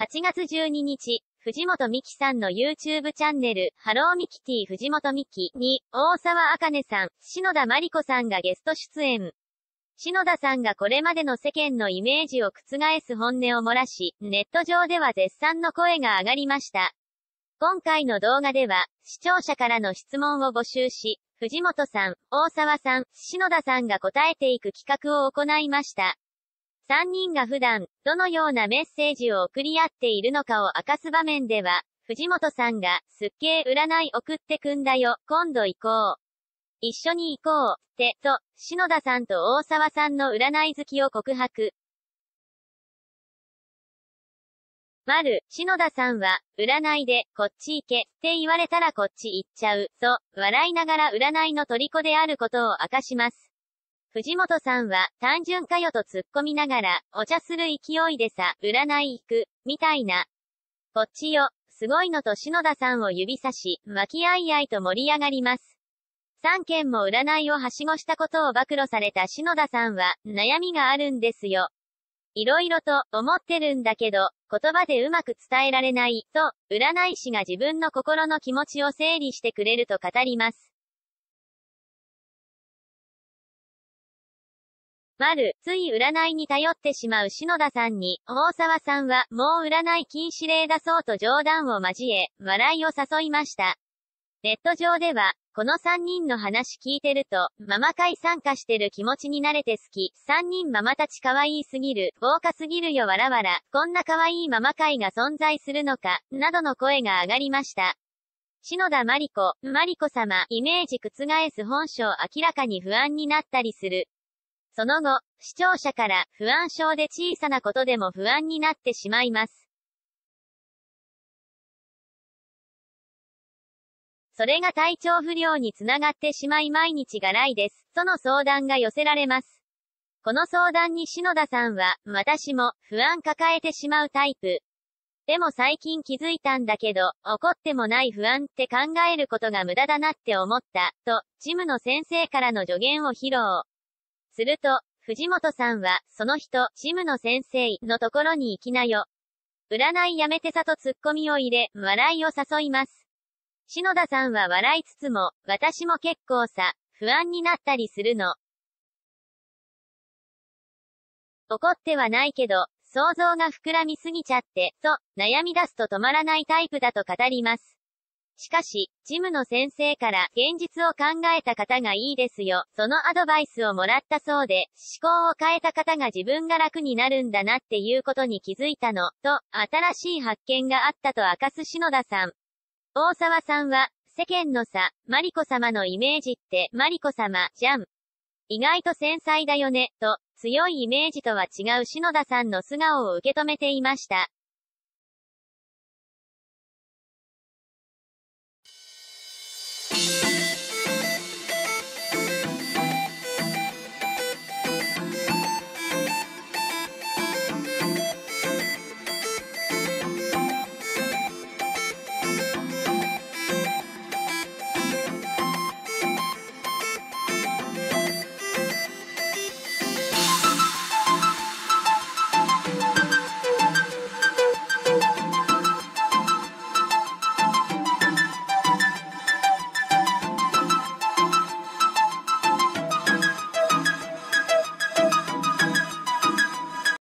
8月12日、藤本美希さんの YouTube チャンネル、ハローミキティ藤本美希に、大沢あかねさん、篠田真理子さんがゲスト出演。篠田さんがこれまでの世間のイメージを覆す本音を漏らし、ネット上では絶賛の声が上がりました。今回の動画では、視聴者からの質問を募集し、藤本さん、大沢さん、篠田さんが答えていく企画を行いました。3人が普段、どのようなメッセージを送り合っているのかを明かす場面では、藤本さんが、すっげー占い送ってくんだよ、今度行こう。一緒に行こう、って、と、篠田さんと大沢さんの占い好きを告白。まる、篠田さんは、占いで、こっち行け、って言われたらこっち行っちゃう、と、笑いながら占いの虜であることを明かします。藤本さんは、単純かよと突っ込みながら、お茶する勢いでさ、占い行く、みたいな。こっちよ、すごいのと篠田さんを指さし、和気あいあいと盛り上がります。3件も占いをはしごしたことを暴露された篠田さんは、悩みがあるんですよ。いろいろと思ってるんだけど、言葉でうまく伝えられない、と、占い師が自分の心の気持ちを整理してくれると語ります。まる、つい占いに頼ってしまう篠田さんに、大沢さんは、もう占い禁止令だそうと冗談を交え、笑いを誘いました。ネット上では、この3人の話聞いてると、ママ会参加してる気持ちになれて好き。3人ママたち可愛いすぎる。豪華すぎるよわらわら。こんな可愛いママ会が存在するのか。などの声が上がりました。篠田真理子、真理子様、イメージ覆す本性明らかに不安になったりする。その後、視聴者から不安症で小さなことでも不安になってしまいます。それが体調不良につながってしまい毎日が来です。との相談が寄せられます。この相談に篠田さんは、私も不安抱えてしまうタイプ。でも最近気づいたんだけど、怒ってもない不安って考えることが無駄だなって思った、と、ジムの先生からの助言を披露。すると、藤本さんは、その人、ジムの先生のところに行きなよ。占いやめてさとツッコミを入れ、笑いを誘います。篠田さんは笑いつつも、私も結構さ、不安になったりするの。怒ってはないけど、想像が膨らみすぎちゃって、と、悩み出すと止まらないタイプだと語ります。しかし、ジムの先生から、現実を考えた方がいいですよ。そのアドバイスをもらったそうで、思考を変えた方が自分が楽になるんだなっていうことに気づいたの、と、新しい発見があったと明かす篠田さん。大沢さんは、世間のさ、マリコ様のイメージって、マリコ様、じゃん。意外と繊細だよね、と、強いイメージとは違う篠田さんの素顔を受け止めていました。